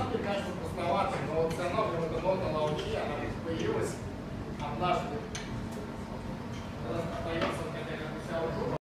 самом деле кажется простоватой, но вот все равно вот эта нота она появилась однажды.